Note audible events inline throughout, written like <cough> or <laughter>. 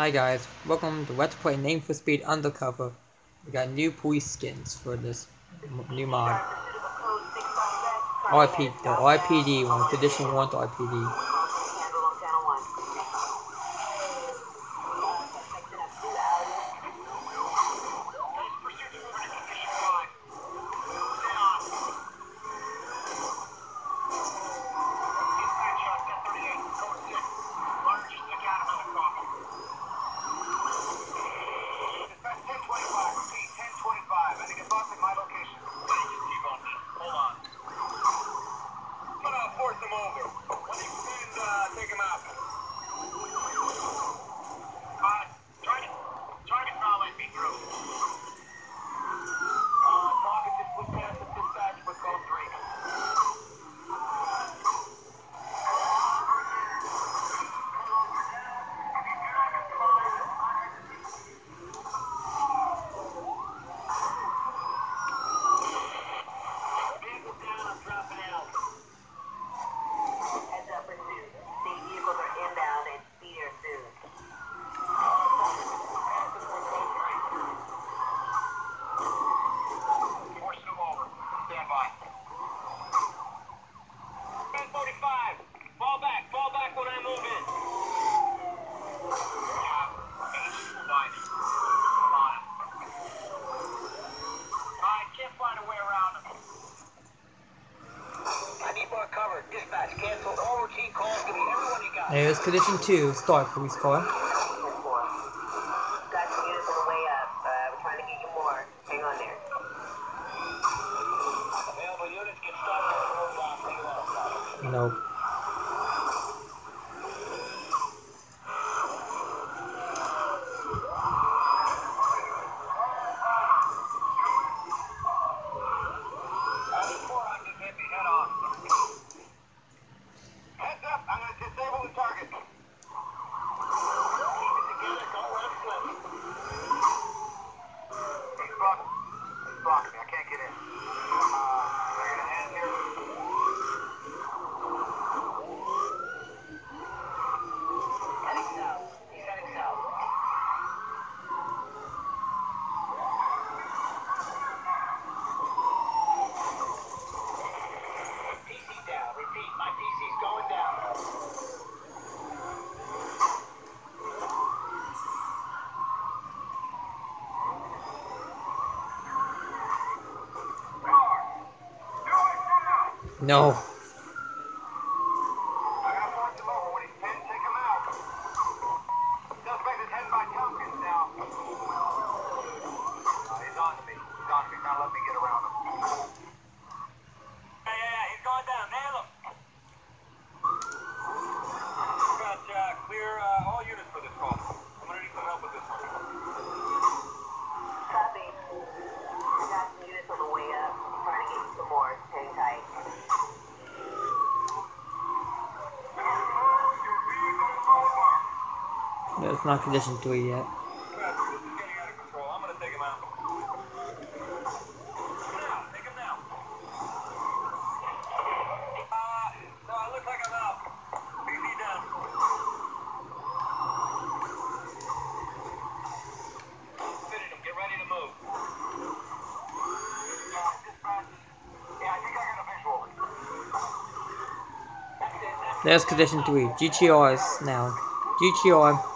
Hi guys, welcome to Let's Play Need for Speed Undercover. We got new police skins for this new mod. RP, the RPD one, traditional one RPD. force him over. When he spins, uh, take him out. Uh, There's condition two, start police car. No. It's not condition 3 yet. There's condition 3. GTRs now. GTR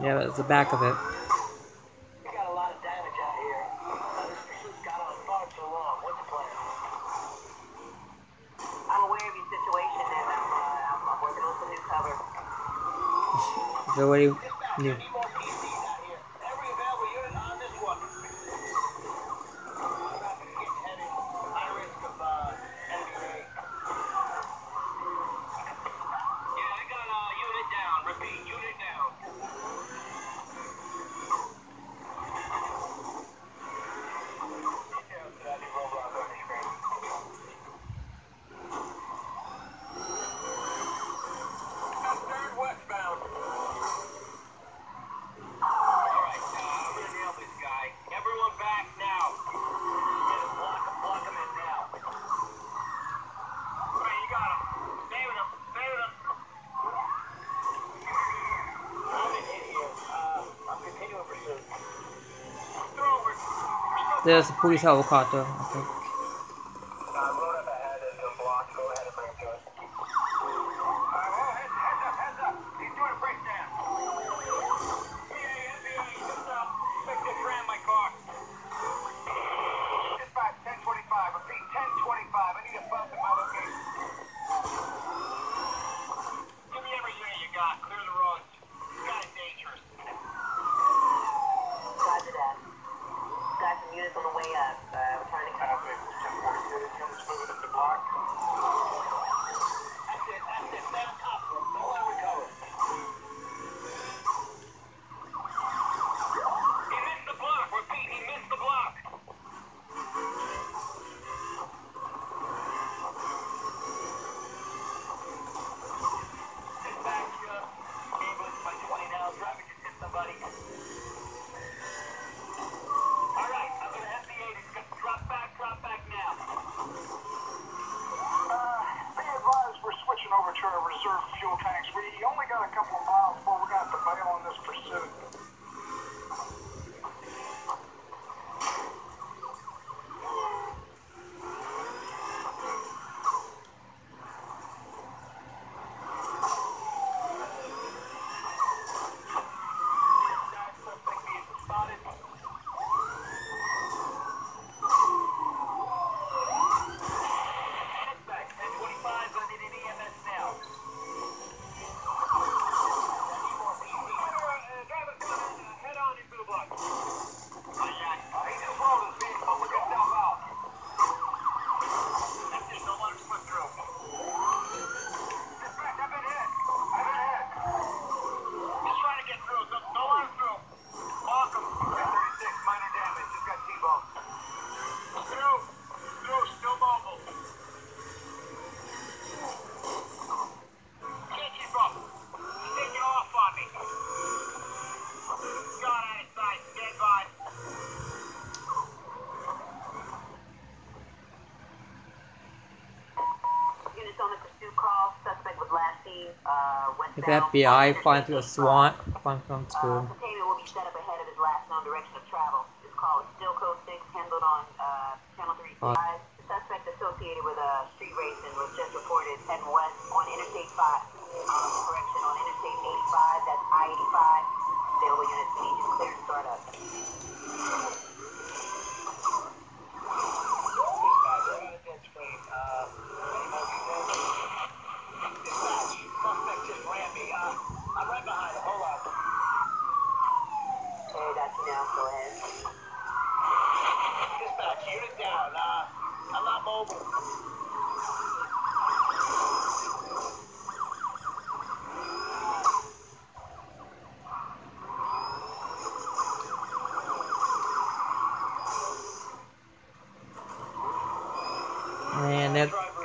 Yeah, that's the back of it. <laughs> So what do you से पूरी सा वो खाता है If FBI finds a swamp, finds some school. Uh, potato will be set up ahead of his last known direction of travel. Still code 6, handled on uh, channel 3. Uh.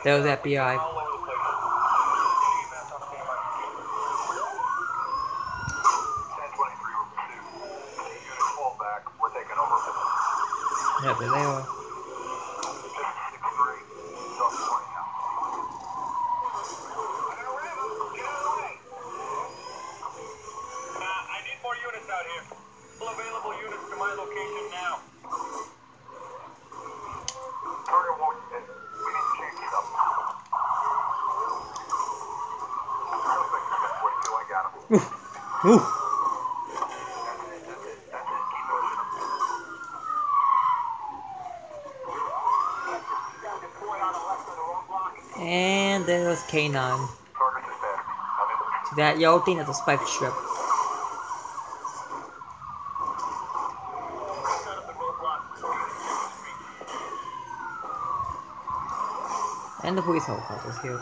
That was FBI. Yeah, but they are. Uh, units out here. Full available units to my location now. Ooh. Ooh. And there was K9. See that yellow thing at the spike strip. And the police helicopter is here.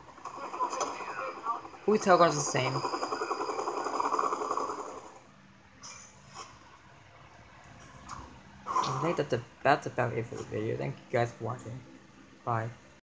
Hotel guard's the same. I think that the, that's about it for the video. Thank you guys for watching. Bye.